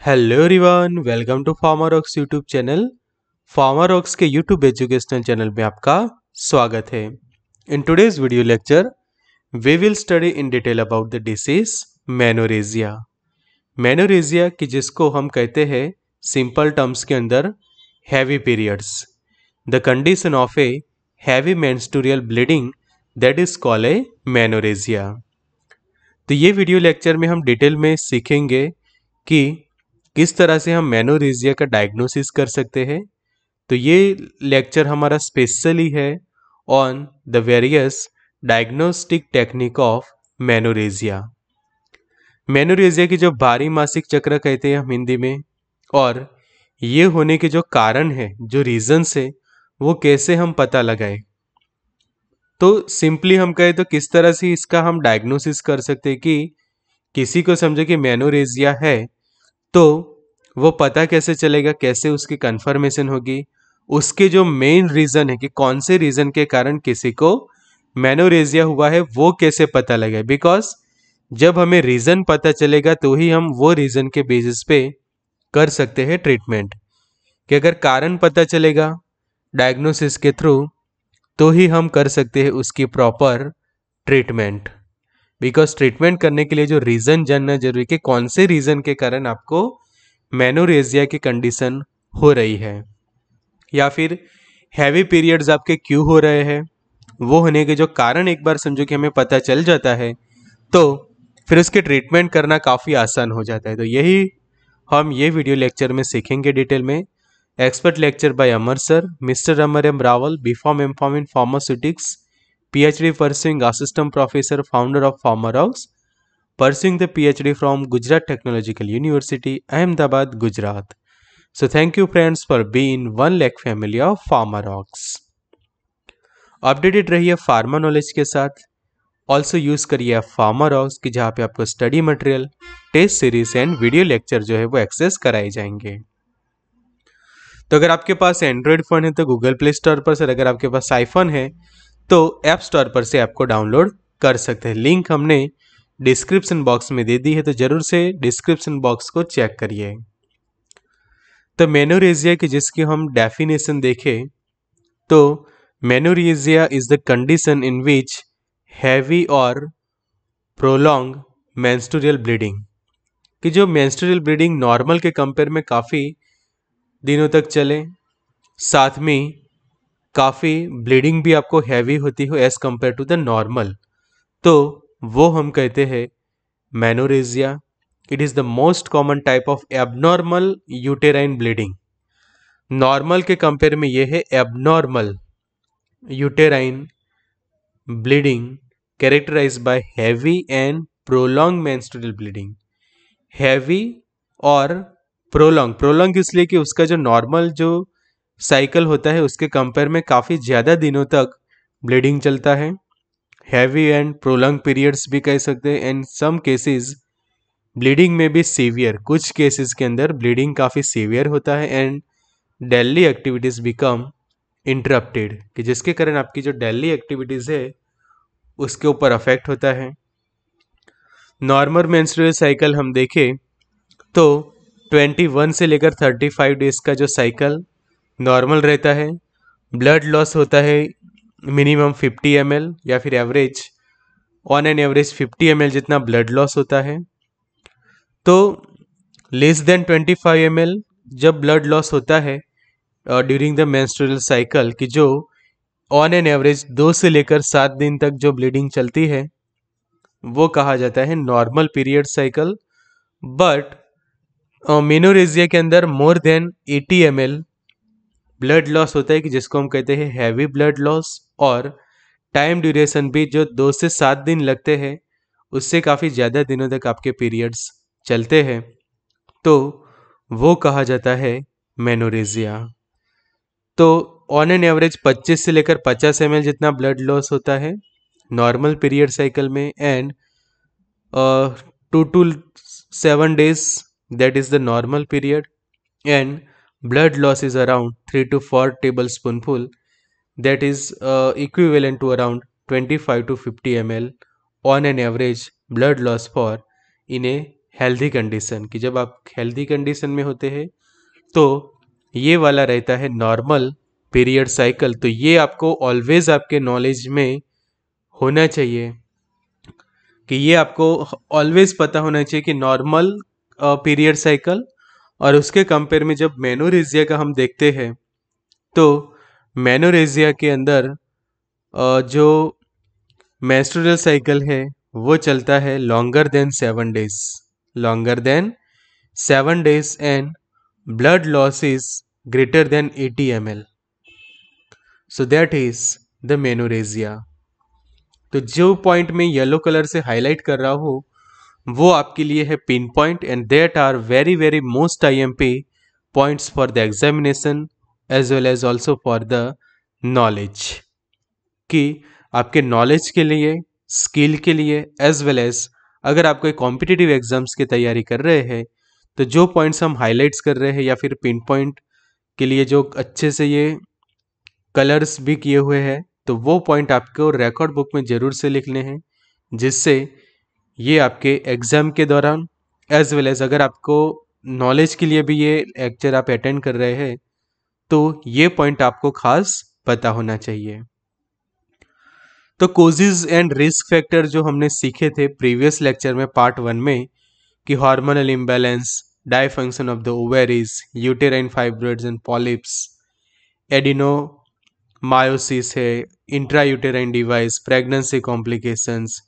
Hello everyone welcome to Pharmarox YouTube channel Pharmarox के YouTube educational channel में आपका स्वागत है। In today's video lecture we will study in detail about the disease menorrhagia menorrhagia कि जिसको हम कहते हैं सिंपल टर्म्स के अंदर heavy periods the condition of a heavy menstrual bleeding that is call a menorrhagia तो ये वीडियो लेक्चर में हम डिटेल में सीखेंगे कि किस तरह से हम मैनोरेजिया का डायग्नोसिस कर सकते हैं? तो ये लेक्चर हमारा स्पेशली है on the various diagnostic technique of menorrhagia. Menorrhagia की जो बारी मासिक चक्र कहते हैं हम हिंदी में, और ये होने के जो कारण है, जो रीजन्स है, वो कैसे हम पता लगाए? तो सिंपली हम कहें तो किस तरह से इसका हम डायग्नोसिस कर सकते हैं कि किसी को समझे कि मैनोरेजिया है तो वो पता कैसे चलेगा, कैसे उसकी कंफर्मेशन होगी? उसके जो मेन रीज़न है कि कौन से रीज़न के कारण किसी को मैनोरेजिया हुआ है, वो कैसे पता लगे बिकॉज़ जब हमें रीज़न पता चलेगा तो ही हम वो रीज़न के बेसिस पे कर सकते हैं ट्रीटमेंट कि अगर कारण पता चलेगा डायग्नोसिस के थ्रू तो ही हम कर सकते हैं उसकी प्रॉपर ट्रीटमेंट बिकॉज़ ट्रीटमेंट करने के लिए जो रीज़न जानना ज़रूरी कि कौन से रीज़न के कारण आपको मैनोरेजिया की कंडीशन हो रही है? या फिर हैवी पीरियड्स आपके क्यों हो रहे हैं? वो होने के जो कारण एक बार समझो कि हमें पता चल जाता है तो फिर उसके ट्रीटमेंट करना काफ़ी आसान हो जाता है। तो यही हम ये वीडियो लेक्चर में सीखेंगे डिटेल में। Expert lecture by Amar sir mister Amar M Rawal B pharm M pharm in pharmaceutics PhD pursuing assistant professor, founder of Pharmarox, pursuing the PhD from Gujarat Technological University, Ahmedabad, Gujarat. So thank you friends for being one lakh family of Farmer Pharmarox. Updated रहिए pharma knowledge के साथ also use करिए Pharmarox की जहाँ पे आपको study material test series and video lecture जो है वो एक्सेस कराए जाएँगे तो अगर आपके पास एंड्रॉयड फ़ोन है तो गूगल प्ले स्टोर पर सर अगर आपके पास आईफोन है तो ऐप स्टोर पर से आपको डाउनलोड कर सकते हैं। लिंक हमने डिस्क्रिप्शन बॉक्स में दे दी है तो ज़रूर से डिस्क्रिप्शन बॉक्स को चेक करिए। तो मेनोरेजिया की जिसकी हम डेफिनेशन देखें तो menorrhagia is the condition in which heavy और प्रोलॉन्ग मैंस्टोरियल ब्लीडिंग कि जो मैंस्टोरियल ब्लीडिंग नॉर्मल के कंपेयर में काफ़ी दिनों तक चले, साथ में काफ़ी ब्लीडिंग भी आपको हैवी होती हो as compare to the normal तो वो हम कहते हैं menorrhagia it is the most common type of abnormal uterine bleeding normal के कंपेयर में ये है abnormal uterine bleeding characterize by heavy and prolong menstrual bleeding heavy और प्रोलॉन्ग प्रोलॉन्ग इसलिए कि उसका जो नॉर्मल जो साइकिल होता है, उसके कंपेयर में काफ़ी ज़्यादा दिनों तक ब्लीडिंग चलता है। हैवी एंड प्रोलंग पीरियड्स भी कह सकते हैं। एंड सम केसेस ब्लीडिंग में भी सीवियर कुछ केसेस के अंदर ब्लीडिंग काफ़ी सीवियर होता है and daily activities become interrupted कि जिसके कारण आपकी जो डेली एक्टिविटीज़ है, उसके ऊपर अफेक्ट होता है। नॉर्मल मेंस्ट्रुअल साइकिल हम देखें तो 21 से लेकर 35 डेज़ का जो साइकिल नॉर्मल रहता है, ब्लड लॉस होता है मिनिमम 50 एम या फिर average on an average 50 M जितना ब्लड लॉस होता है। तो लेस देन 25 एम जब ब्लड लॉस होता है ड्यूरिंग द मेंस्ट्रुअल साइकिल कि जो ऑन एन एवरेज दो से लेकर सात दिन तक जो ब्लीडिंग चलती है, वो कहा जाता है normal period cycle but menorrhagia के अंदर more than 80 M blood loss होता है कि जिसको हम कहते हैं हैवी ब्लड लॉस और टाइम ड्यूरेशन भी जो दो से सात दिन लगते हैं, उससे काफ़ी ज़्यादा दिनों तक आपके पीरियड्स चलते हैं। तो वो कहा जाता है मेनोरेजिया तो ऑन एन एवरेज 25 से लेकर 50 एम जितना ब्लड लॉस होता है नॉर्मल पीरियड साइकिल में and two two seven days that is the normal period and blood loss is around 3 to 4 tablespoonful. That is uh, equivalent to around 25 to 50 ml on an average blood loss for in a healthy condition कि जब आप healthy condition में होते हैं तो ये वाला रहता है नॉर्मल पीरियड साइकिल तो ये आपको ऑलवेज आपके नॉलेज में होना चाहिए कि ये आपको ऑलवेज पता होना चाहिए कि नॉर्मल पीरियड साइकिल और उसके कंपेयर में जब मेनोरेजिया का हम देखते हैं तो मेनोरेजिया के अंदर जो मेस्ट्रोरल साइकिल है, वो चलता है longer than seven days longer than seven days and blood loss is greater than eighty M L so that is the menorrhagia तो जो पॉइंट में येलो कलर से हाईलाइट कर रहा हूँ वो आपके लिए है pin point and that are very very most I M P points for the examination as well as also for the knowledge कि आपके नॉलेज के लिए स्किल के लिए एज वेल एज अगर आप कोई कॉम्पिटिटिव एग्ज़ाम्स की तैयारी कर रहे हैं तो जो पॉइंट्स हम हाईलाइट्स कर रहे हैं या फिर पिन पॉइंट के लिए जो अच्छे से ये कलर्स भी किए हुए हैं तो वो पॉइंट आपको रिकॉर्ड बुक में ज़रूर से लिखने हैं, जिससे ये आपके एग्ज़ाम के दौरान एज वेल एज अगर आपको नॉलेज के लिए भी ये लेक्चर आप अटेंड कर रहे हैं तो ये पॉइंट आपको खास पता होना चाहिए। तो कोजिज एंड रिस्क फैक्टर जो हमने सीखे थे प्रीवियस लेक्चर में पार्ट वन में, कि hormonal imbalance dysfunction of the ovaries uterine fibroids and polyps adenomyosis है intrauterine device pregnancy complications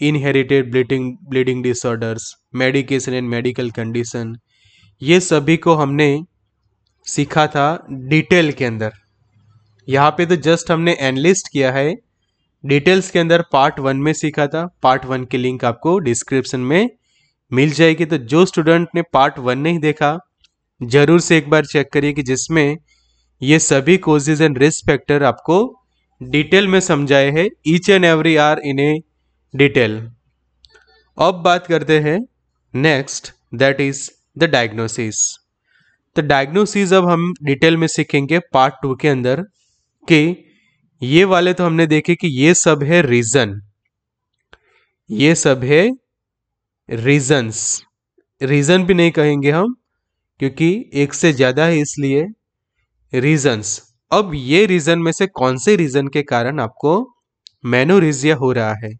inherited bleeding bleeding disorders medication and medical condition ये सभी को हमने सीखा था डिटेल के अंदर। यहाँ पे तो जस्ट हमने एनलिस्ट किया है। डिटेल्स के अंदर पार्ट वन में सीखा था। पार्ट वन की लिंक आपको डिस्क्रिप्शन में मिल जाएगी। तो जो स्टूडेंट ने पार्ट वन नहीं देखा, ज़रूर से एक बार चेक करिए कि जिसमें ये सभी कोजेज एंड रिस्क फैक्टर आपको डिटेल में समझाए हैं। Each and every are in a detail. अब बात करते हैं next that is the diagnosis तो डायग्नोसिस अब हम डिटेल में सीखेंगे पार्ट टू के अंदर कि ये वाले तो हमने देखे कि ये सब है रीजन ये सब है रीजंस रीजन भी नहीं कहेंगे हम, क्योंकि एक से ज़्यादा है इसलिए रीजंस अब ये रीजन में से कौन से रीजन के कारण आपको मैनोरिजिया हो रहा है?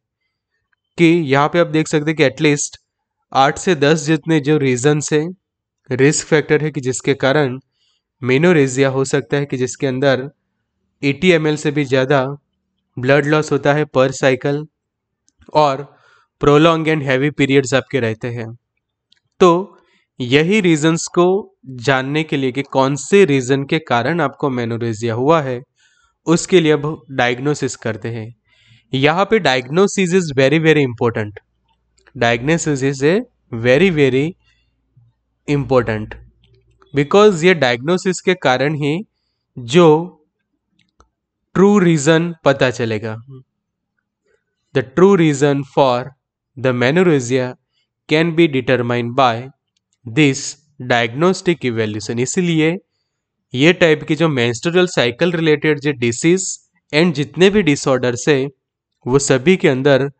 कि यहाँ पे आप देख सकते हैं कि एटलीस्ट आठ से दस जितने जो रीजन है रिस्क फैक्टर है कि जिसके कारण मेनोरेजिया हो सकता है कि जिसके अंदर 80 एम से भी ज़्यादा ब्लड लॉस होता है पर साइकिल और प्रोलॉन्ग एंड हैवी पीरियड्स आपके रहते हैं। तो यही रीजंस को जानने के लिए कि कौन से रीजन के कारण आपको मेनोरेजिया हुआ है, उसके लिए अब डायग्नोसिस करते हैं। यहाँ पे diagnosis is very very important diagnosis is a very very important because ये डायग्नोसिस के कारण ही जो ट्रू रीजन पता चलेगा. The true reason for the menorrhagia can be determined by this diagnostic evaluation इसलिए ये टाइप की जो मेंस्ट्रुअल साइकिल रिलेटेड जो डिसीज एंड जितने भी डिसऑर्डर्स है वो सभी के अंदर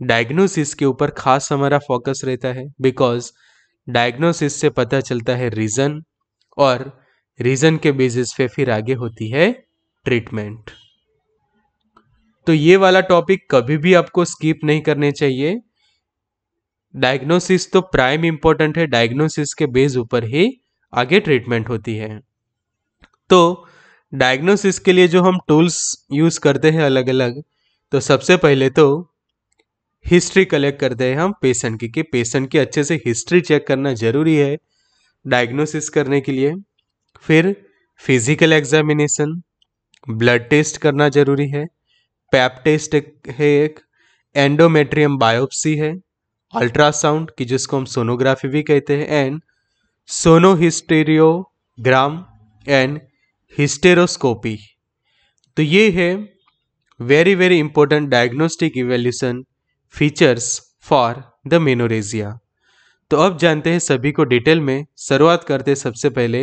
डायग्नोसिस के ऊपर खास हमारा फोकस रहता है बिकॉज़ डायग्नोसिस से पता चलता है रीज़न और रीज़न के बेसिस पे फिर आगे होती है ट्रीटमेंट तो ये वाला टॉपिक कभी भी आपको स्किप नहीं करने चाहिए। डायग्नोसिस तो प्राइम इंपॉर्टेंट है डायग्नोसिस के बेस ऊपर ही आगे ट्रीटमेंट होती है। तो डायग्नोसिस के लिए जो हम टूल्स यूज़ करते हैं अलग अलग तो सबसे पहले तो हिस्ट्री कलेक्ट करते हैं हम। पेशेंट की, कि पेशेंट की अच्छे से हिस्ट्री चेक करना ज़रूरी है डायग्नोसिस करने के लिए। फिर फ़िज़िकल एग्जामिनेशन ब्लड टेस्ट करना ज़रूरी है। पैप टेस्ट है एक। एंडोमेट्रियम बायोप्सी है। अल्ट्रासाउंड की जिसको हम सोनोग्राफी भी कहते हैं एंड सोनोहिस्टेरियोग्राम एंड हिस्टेरोस्कोपी तो ये है very very important diagnostic evaluation features for the menorrhagia तो अब जानते हैं सभी को डिटेल में शुरुआत करते सबसे पहले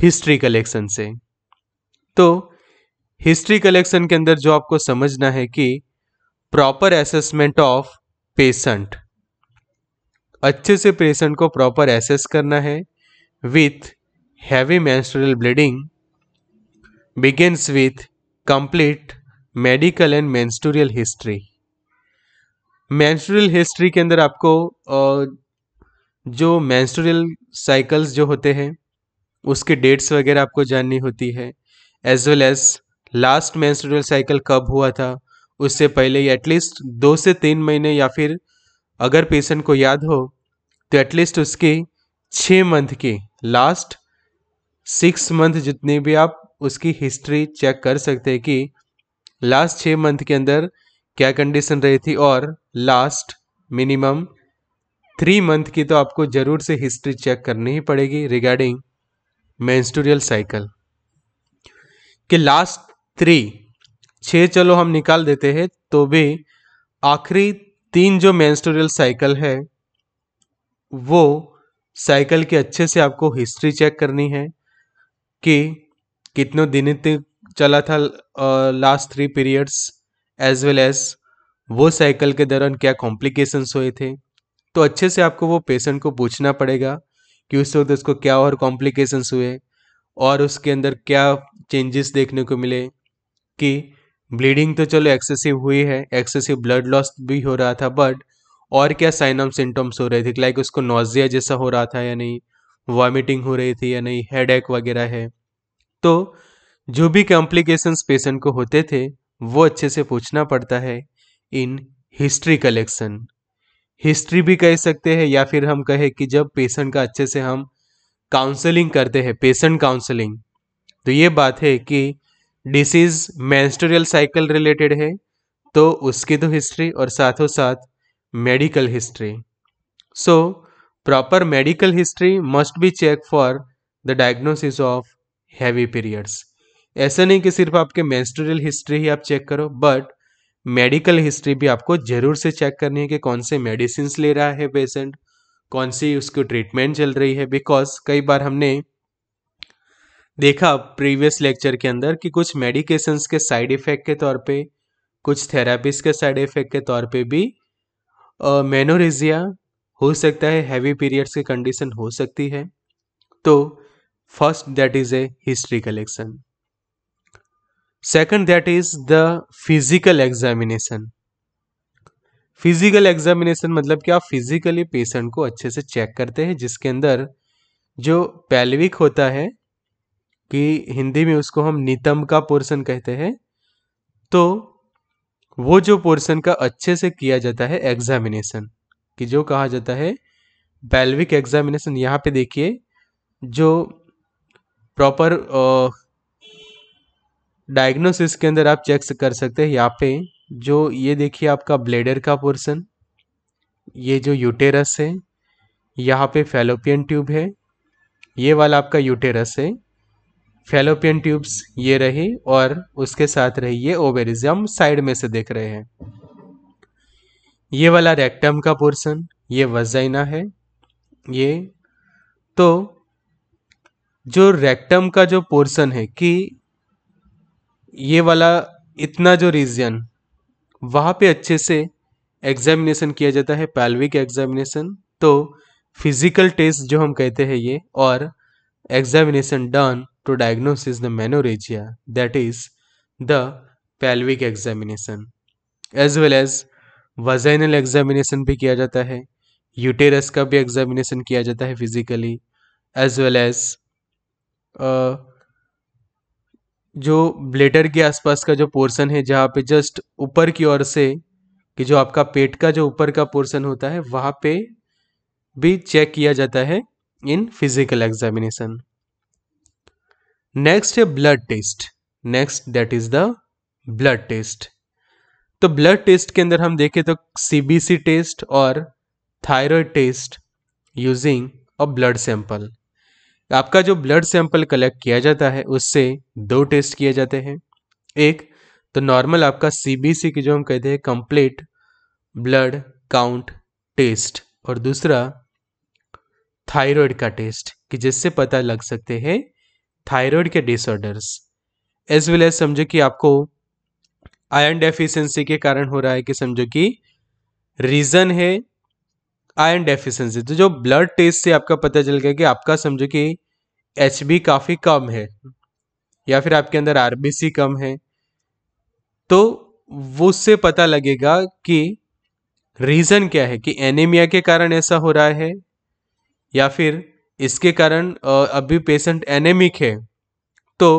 हिस्ट्री कलेक्शन से। तो हिस्ट्री कलेक्शन के अंदर जो आपको समझना है कि प्रॉपर असेसमेंट ऑफ़ पेशेंट अच्छे से पेशेंट को प्रॉपर एसेस करना है with heavy menstrual bleeding begins with complete medical and menstrual history. menstrual history के अंदर आपको जो menstrual साइकिल्स जो होते हैं, उसके डेट्स वगैरह आपको जाननी होती है as well as last menstrual cycle कब हुआ था, उससे पहले एटलीस्ट दो से तीन महीने या फिर अगर पेशेंट को याद हो तो एटलीस्ट उसकी छः मंथ की लास्ट सिक्स मंथ जितनी भी आप उसकी हिस्ट्री चेक कर सकते हैं कि लास्ट छः मंथ के अंदर क्या कंडीशन रही थी? और लास्ट मिनिमम थ्री मंथ की तो आपको ज़रूर से हिस्ट्री चेक करनी ही पड़ेगी रिगार्डिंग मेंस्टोरियल साइकिल कि लास्ट थ्री छः चलो हम निकाल देते हैं तो भी आखिरी तीन जो मेंस्टोरियल साइकिल है, वो साइकिल के अच्छे से आपको हिस्ट्री चेक करनी है कि कितनों दिन तक चला था last three periods as well as वो साइकिल के दौरान क्या कॉम्प्लिकेशंस हुए थे। तो अच्छे से आपको वो पेशेंट को पूछना पड़ेगा कि उस वक्त उसको क्या और कॉम्प्लिकेशंस हुए और उसके अंदर क्या चेंजेस देखने को मिले कि ब्लीडिंग तो चलो एक्सेसिव हुई है एक्सेसिव ब्लड लॉस भी हो रहा था बट और क्या साइन ऑफ़ सिम्टम्स हो रहे थे लाइक उसको नोजिया जैसा हो रहा था या नहीं वॉमिटिंग हो रही थी या नहीं हेड वगैरह है। तो जो भी कॉम्प्लिकेशंस पेशेंट को होते थे, वो अच्छे से पूछना पड़ता है इन हिस्ट्री कलेक्शन हिस्ट्री भी कह सकते हैं या फिर हम कहें कि जब पेशेंट का अच्छे से हम काउंसलिंग करते हैं पेशेंट काउंसलिंग तो ये बात है कि डिसीज मैंस्टोरियल साइकिल रिलेटेड है तो उसकी तो हिस्ट्री और साथों साथ medical history so proper medical history must be check for the diagnosis of heavy periods. ऐसा नहीं कि सिर्फ़ आपके मेंस्ट्रुअल हिस्ट्री ही आप चेक करो बट मेडिकल हिस्ट्री भी आपको ज़रूर से चेक करनी है कि कौन से मेडिसिन ले रहा है पेशेंट कौन सी उसको ट्रीटमेंट चल रही है बिकॉज़ कई बार हमने देखा प्रीवियस लेक्चर के अंदर कि कुछ मेडिकेशंस के साइड इफ़ेक्ट के तौर पे, कुछ थेरापीज के साइड इफ़ेक्ट के तौर पे भी मेनोरेजिया हो सकता है हैवी पीरियड्स की कंडीशन हो सकती है। तो first that is a history collection second that is the physical examination physical examination मतलब कि आप फिजिकली पेशेंट को अच्छे से चेक करते हैं, जिसके अंदर जो पैल्विक होता है, कि हिंदी में उसको हम नितम का पोर्शन कहते हैं तो वो जो पोर्शन का अच्छे से किया जाता है एग्जामिनेशन कि जो कहा जाता है पैल्विक एग्जामिनेशन यहाँ पे देखिए, जो प्रॉपर डायग्नोसिस के अंदर आप चेक कर सकते हैं। यहाँ पे जो, ये देखिए आपका ब्लेडर का पोर्शन ये जो यूटेरस है, यहाँ पे फेलोपियन ट्यूब है, ये वाला आपका यूटेरस है फेलोपियन ट्यूब्स ये रही और उसके साथ रही, ये ओवेरिज्म साइड में से देख रहे हैं। ये वाला रेक्टम का पोर्शन ये वजाइना है, ये तो जो रेक्टम का जो पोर्शन है कि ये वाला इतना जो रीजन वहाँ पे अच्छे से एग्जामिनेशन किया जाता है पैल्विक एग्जामिनेशन तो फ़िज़िकल टेस्ट जो हम कहते हैं ये, और examination done to diagnosis the menorrhagia that is the pelvic examination as well as vaginal examination भी किया जाता है यूटेरस का भी एग्जामिनेशन किया जाता है फिजिकली एज वेल एज जो ब्लेडर के आसपास का जो पोर्शन है, जहाँ पे जस्ट ऊपर की ओर से कि जो आपका पेट का जो ऊपर का पोर्शन होता है, वहाँ पे भी चेक किया जाता है इन फ़िज़िकल एग्जामिनेशन। नेक्स्ट है blood test. Next, that is the blood test. तो ब्लड टेस्ट के अंदर हम देखें तो सीबीसी टेस्ट और thyroid test using a blood sample. आपका जो ब्लड सैंपल कलेक्ट किया जाता है, उससे दो टेस्ट किए जाते हैं। एक तो नॉर्मल आपका सीबीसी की जो हम कहते हैं कंप्लीट ब्लड काउंट टेस्ट और दूसरा थायराइड का टेस्ट कि जिससे पता लग सकते हैं थायराइड के डिसऑर्डर्स एज वेल एज समझो कि आपको आयरन डेफिशिएंसी के कारण हो रहा है कि समझो कि रीज़न है आयरन डेफिशिएंसी तो जो ब्लड टेस्ट से आपका पता चल गया कि आपका समझो कि एच बी काफ़ी कम है, या फिर आपके अंदर आरबीसी कम है तो वो उससे पता लगेगा कि रीज़न क्या है, कि एनीमिया के कारण ऐसा हो रहा है, या फिर इसके कारण अभी पेशेंट एनेमिक है तो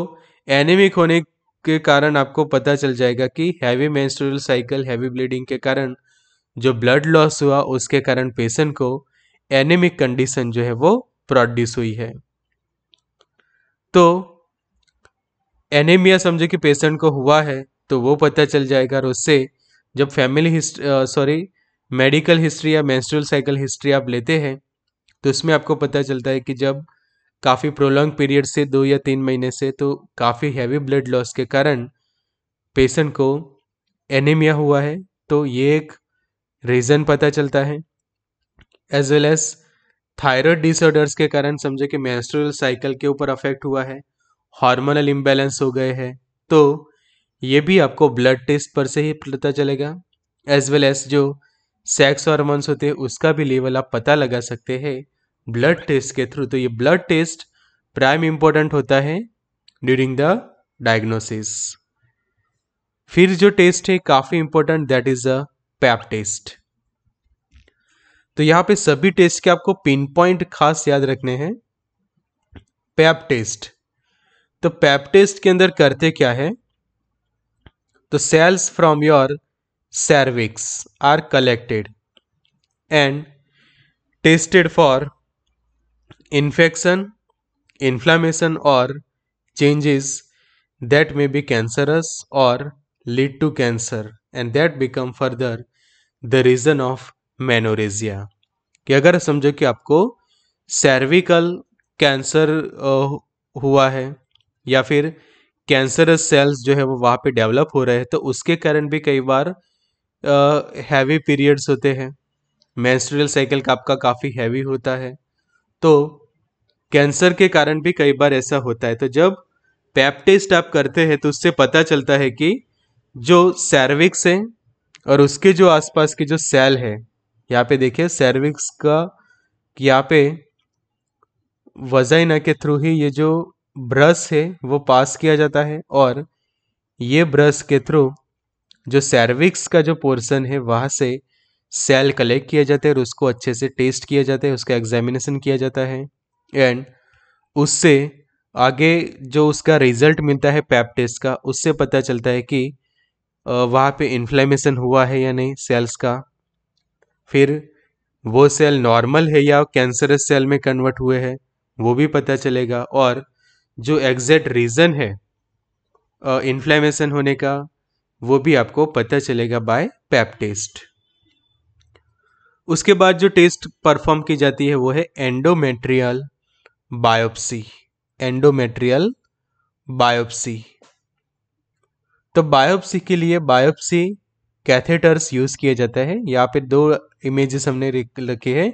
एनेमिक होने के कारण आपको पता चल जाएगा कि heavy menstrual cycle heavy bleeding के कारण जो ब्लड लॉस हुआ, उसके कारण पेशेंट को एनेमिक कंडीशन जो है वो प्रोड्यूस हुई है। तो एनीमिया समझे कि पेशेंट को हुआ है तो वो पता चल जाएगा और उससे जब family history sorry medical history या मेंस्ट्रुअल साइकिल हिस्ट्री आप लेते हैं तो उसमें आपको पता चलता है कि जब काफ़ी प्रोलॉन्ग पीरियड से दो या तीन महीने से तो काफ़ी हैवी ब्लड लॉस के कारण पेशेंट को एनीमिया हुआ है। तो ये एक रीज़न पता चलता है। As well as thyroid disorders के कारण समझे कि मेंस्ट्रुअल साइकिल के ऊपर अफेक्ट हुआ है हार्मोनल इम्बैलेंस हो गए हैं। तो ये भी आपको ब्लड टेस्ट पर से ही पता चलेगा। एज वेल एज जो सेक्स हार्मोन्स होते हैं, उसका भी लेवल आप पता लगा सकते हैं। ब्लड टेस्ट के थ्रू तो ये ब्लड टेस्ट प्राइम इंपॉर्टेंट होता है ड्यूरिंग द डायग्नोसिस फिर जो टेस्ट है, काफ़ी important that is a pap test. तो यहाँ पे सभी टेस्ट के आपको पिन पॉइंट खास याद रखने हैं। Pap test. तो पैप टेस्ट के अंदर करते क्या है? तो cells from your cervix are collected and tested for infection inflammation और changes that may be cancerous और lead to cancer and that become further the reason of menorrhagia कि अगर समझो कि आपको सर्विकल कैंसर हुआ है, या फिर कैंसरस सेल्स जो है वो वहाँ पे डेवलप हो रहे हैं तो उसके कारण भी कई बार हैवी पीरियड्स होते हैं। मेंस्ट्रुअल साइकिल का आपका काफ़ी हैवी होता है। तो कैंसर के कारण भी कई बार ऐसा होता है। तो जब पैप टेस्ट आप करते हैं तो उससे पता चलता है कि जो सर्विक्स है और उसके जो आसपास के जो सेल है, यहाँ पे देखिए सर्विक्स का, यहाँ पे वजाइना के थ्रू ही ये जो ब्रश है, वो पास किया जाता है और ये ब्रश के थ्रू जो सर्विक्स का जो पोर्सन है, वहाँ से सेल कलेक्ट किया जाता है और उसको अच्छे से टेस्ट किया जाता है, उसका एग्जामिनेशन किया जाता है एंड उससे आगे जो उसका रिज़ल्ट मिलता है पैप टेस्ट का, उससे पता चलता है कि वहाँ पे इन्फ्लेमेशन हुआ है या नहीं सेल्स का? फिर वो सेल नॉर्मल है या कैंसरस सेल में कन्वर्ट हुए हैं, वो भी पता चलेगा। और जो एग्जैक्ट रीज़न है इन्फ्लेमेशन होने का, वो भी आपको पता चलेगा बाय पैप टेस्ट उसके बाद जो टेस्ट परफॉर्म की जाती है वो है एंडोमेट्रियल बायोप्सी एंडोमेट्रियल बायोप्सी तो बायोप्सी के लिए बायोप्सी कैथेटर्स यूज़ किया जाता है। यहाँ पे दो इमेजेस हमने रखे हैं।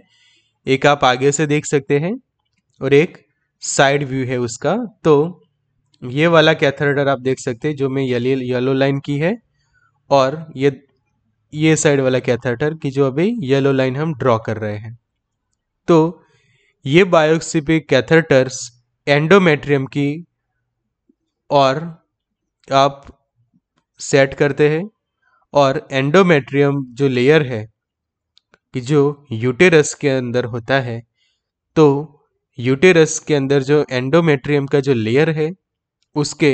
एक आप आगे से देख सकते हैं और एक साइड व्यू है उसका। तो ये वाला कैथेटर आप देख सकते हैं जो मैं येलो येलो लाइन की है और ये ये साइड वाला कैथेटर की जो अभी येलो लाइन हम ड्रॉ कर रहे हैं। तो ये बायोक्सिपिक कैथेटर्स एंडोमेट्रियम की और आप सेट करते हैं और एंडोमेट्रियम जो लेयर है, कि जो यूटेरस के अंदर होता है तो यूटेरस के अंदर जो एंडोमेट्रियम का जो लेयर है, उसके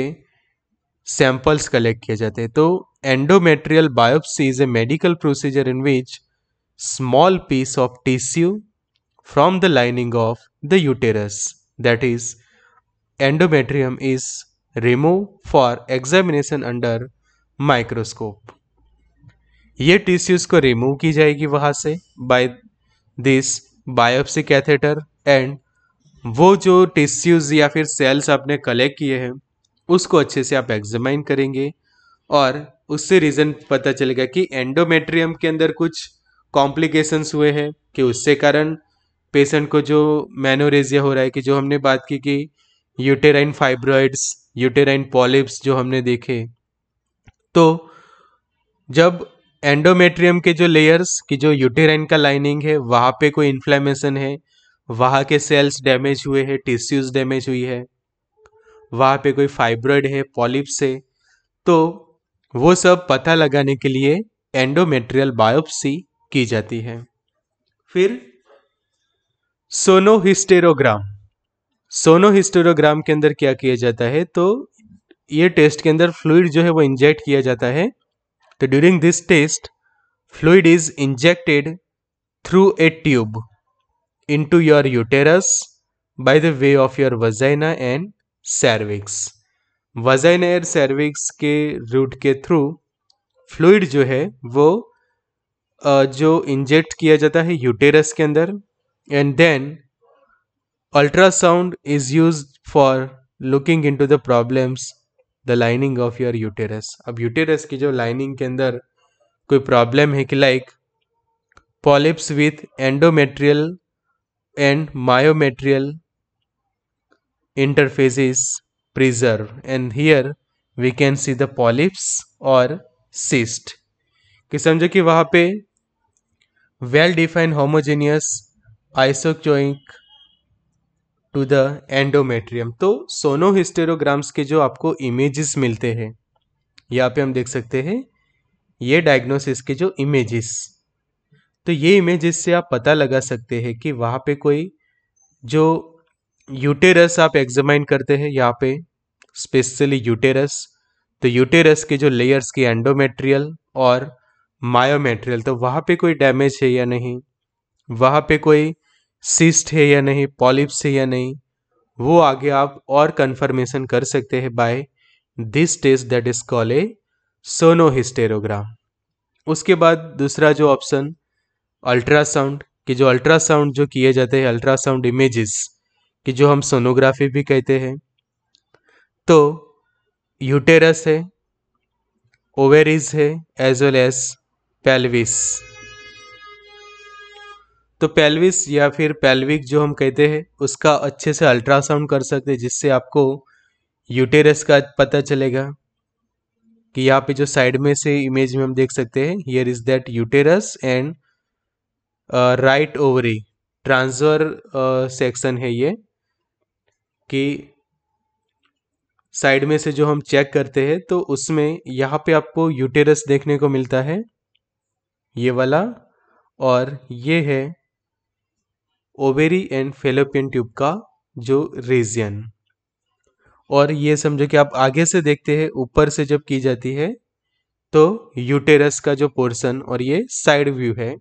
सैंपल्स कलेक्ट किए जाते हैं। तो endometrial biopsy is a medical procedure in which small piece of tissue from the lining of the uterus that is endometrium is remove for examination under microscope. ये tissues को remove की जाएगी वहाँ से by this biopsy catheter and वो जो tissues या फिर सेल्स आपने कलेक्ट किए हैं, उसको अच्छे से आप एग्जामाइन करेंगे और उससे रीज़न पता चलेगा कि एंडोमेट्रियम के अंदर कुछ कॉम्प्लिकेशंस हुए हैं कि उससे कारण पेशेंट को जो मैनोरेजिया हो रहा है कि जो हमने बात की कि यूटेराइन फाइब्रॉइड्स, यूटेराइन पॉलिप्स जो हमने देखे तो जब एंडोमेट्रियम के जो लेयर्स की जो यूटेराइन का लाइनिंग है, वहाँ पे कोई इन्फ्लेमेशन है, वहाँ के सेल्स डैमेज हुए हैं टिश्यूज डैमेज हुई है, वहाँ पे कोई फाइब्रॉइड है पॉलिप्स है तो वो सब पता लगाने के लिए एंडोमेट्रियल बायोप्सी की जाती है। फिर सोनोहिस्टेरोग्राम सोनोहिस्टेरोग्राम के अंदर क्या किया जाता है? तो ये टेस्ट के अंदर फ्लूड जो है वो इंजेक्ट किया जाता है। तो during this test fluid is injected through a tube into your uterus by the way of your vagina and cervix vagina and cervix के रूट के थ्रू फ्लूड जो है वो जो इंजेक्ट किया जाता है यूटेरस के अंदर and then ultrasound is use for looking into the problems the lining of your uterus अब यूटेरस की जो लाइनिंग के अंदर कोई प्रॉब्लम है कि like polyps with endometrial and myometrial interfaces preserve. And here we can see the polyps or cyst. कि समझो कि वहाँ पे well defined homogeneous isoechoic to the endometrium तो सोनो हिस्टेरोग्राम्स के जो आपको इमेजेस मिलते हैं, यहाँ पे हम देख सकते हैं, ये डायग्नोसिस के जो इमेजेस तो ये इमेजेस से आप पता लगा सकते हैं कि वहाँ पे कोई जो यूटेरस आप एग्जामाइन करते हैं, यहाँ पे स्पेशली यूटेरस तो यूटेरस के जो लेयर्स की एंडोमेट्रियल और मायोमेट्रियल तो वहाँ पे कोई डैमेज है या नहीं? वहाँ पे कोई सिस्ट है या नहीं पॉलिप्स है या नहीं, वो आगे आप और कंफर्मेशन कर सकते हैं by this test that is call a sonohysterogram उसके बाद दूसरा जो ऑप्शन अल्ट्रासाउंड कि जो अल्ट्रासाउंड जो किए जाते हैं अल्ट्रासाउंड इमेजेस कि जो हम सोनोग्राफी भी कहते हैं। तो यूटेरस है ओवेरिज है एज वेल एज पेल्विस तो पेल्विस या फिर पेल्विक जो हम कहते हैं, उसका अच्छे से अल्ट्रासाउंड कर सकते हैं, जिससे आपको यूटेरस का पता चलेगा कि यहाँ पे जो साइड में से इमेज में हम देख सकते हैं here is that uterus and right ovary transverse section है ये, कि साइड में से जो हम चेक करते हैं तो उसमें यहाँ पे आपको यूटेरस देखने को मिलता है, ये वाला, और ये है ओवेरी एंड फेलोपियन ट्यूब का जो रीजन। और ये समझो कि आप आगे से देखते हैं, ऊपर से जब की जाती है तो यूटेरस का जो पोर्शन और ये साइड व्यू है।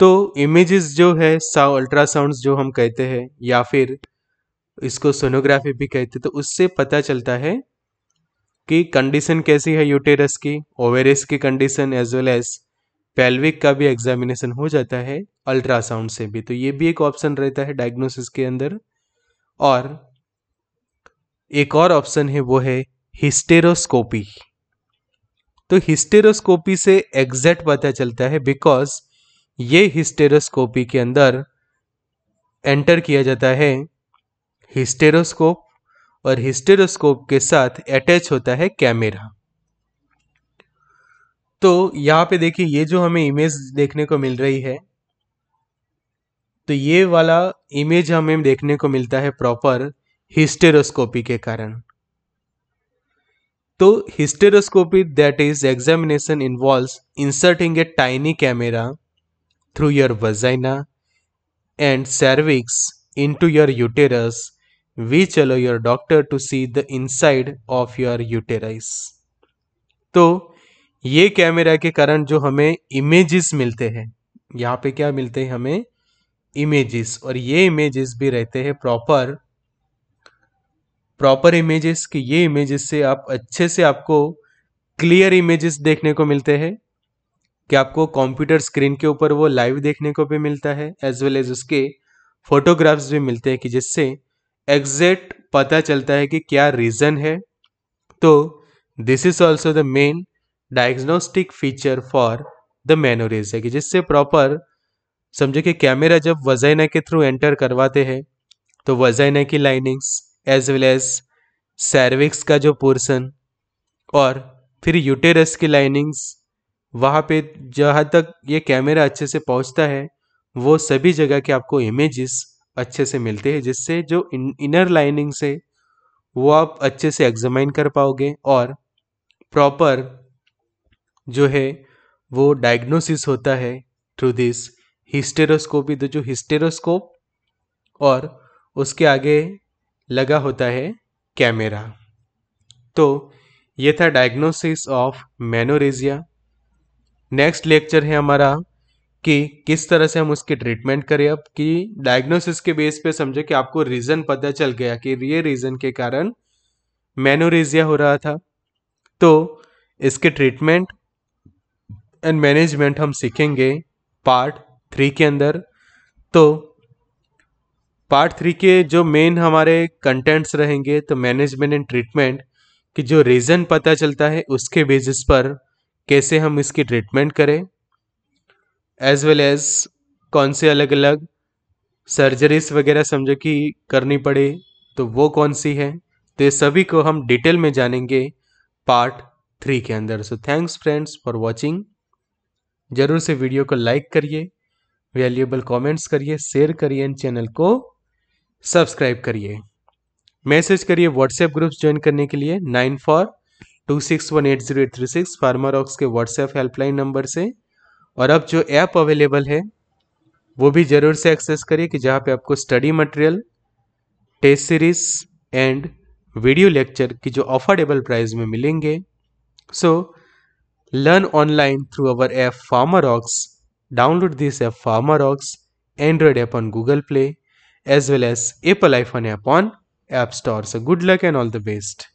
तो इमेजेस जो है साउ अल्ट्रासाउंड्स जो हम कहते हैं, या फिर इसको सोनोग्राफी भी कहते हैं तो उससे पता चलता है कि कंडीशन कैसी है यूटेरस की, ओवेरिस की condition as well as pelvic का भी एग्जामिनेशन हो जाता है अल्ट्रासाउंड से भी। तो ये भी एक ऑप्शन रहता है डायग्नोसिस के अंदर। और एक और ऑप्शन है, वो है हिस्टेरोस्कोपी तो हिस्टेरोस्कोपी से एग्जैक्ट पता चलता है बिकॉज़ ये हिस्टेरोस्कोपी के अंदर एंटर किया जाता है हिस्टेरोस्कोप और हिस्टेरोस्कोप के साथ अटैच होता है कैमरा तो यहाँ पे देखिए, ये जो हमें इमेज देखने को मिल रही है तो ये वाला इमेज हमें देखने को मिलता है प्रॉपर हिस्टेरोस्कोपी के कारण। तो hysteroscopy that is examination involve inserting a tiny camera through your vagina and cervix into your uterus which allow your doctor to see the inside of your uterus. तो ये कैमरा के कारण जो हमें images मिलते हैं, यहाँ पे क्या मिलते हैं हमें? इमेजेस और ये इमेजेस भी रहते हैं प्रॉपर प्रॉपर इमेजेस कि ये इमेजेस से आप अच्छे से आपको क्लियर इमेजेस देखने को मिलते हैं, कि आपको कंप्यूटर स्क्रीन के ऊपर वो लाइव देखने को भी मिलता है एज वेल एज उसके फोटोग्राफ्स भी मिलते हैं कि जिससे एग्जैक्ट पता चलता है कि क्या रीज़न है। तो this is also the main diagnostic feature for the menorrhagia है कि जिससे प्रॉपर समझो कि कैमरा जब वजाइना के थ्रू एंटर करवाते हैं तो वजाइना की linings as well as cervix का जो पोर्सन और फिर यूटेरस की लाइनिंग्स वहाँ पे जहाँ तक ये कैमरा अच्छे से पहुँचता है वो सभी जगह के आपको इमेजेस अच्छे से मिलते हैं जिससे जो इन, इनर लाइनिंग्स है वो आप अच्छे से एग्जामाइन कर पाओगे और प्रॉपर जो है, वो डायग्नोसिस होता है थ्रू दिस हिस्टेरोस्कोपी तो जो हिस्टेरोस्कोप और उसके आगे लगा होता है कैमरा तो ये था diagnosis of menorrhagia next lecture है हमारा कि किस तरह से हम उसकी ट्रीटमेंट करें. अब कि डायग्नोसिस के बेस पे समझे कि आपको रीज़न पता चल गया कि ये रीज़न के कारण मैनोरेजिया हो रहा था. तो इसके ट्रीटमेंट एंड मैनेजमेंट हम सीखेंगे पार्ट थ्री के अंदर। तो पार्ट थ्री के जो मेन हमारे कंटेंट्स रहेंगे तो मैनेजमेंट एंड ट्रीटमेंट कि जो रीज़न पता चलता है, उसके बेसिस पर कैसे हम इसकी ट्रीटमेंट करें। एज वेल एज कौन से अलग अलग सर्जरीज वगैरह समझो कि करनी पड़े तो वो कौन सी है तो ये सभी को हम डिटेल में जानेंगे पार्ट थ्री के अंदर। So thanks friends for watching ज़रूर से वीडियो को लाइक करिए, वैल्यूएबल कमेंट्स करिए, शेयर करिए एंड चैनल को सब्सक्राइब करिए। मैसेज करिए व्हाट्सएप ग्रुप्स ज्वाइन करने के लिए nine four two six one eight zero eight three six Pharmarox के व्हाट्सएप हेल्पलाइन नंबर से। और अब जो ऐप अवेलेबल है, वो भी ज़रूर से एक्सेस करिए कि जहाँ पे आपको study material, test series and video lecture की जो अफोर्डेबल प्राइस में मिलेंगे। सो Learn online through our app PharmaRox. Download this app PharmaRox, Android app on Google Play, as well as Apple iPhone app on App Store. So good luck and all the best.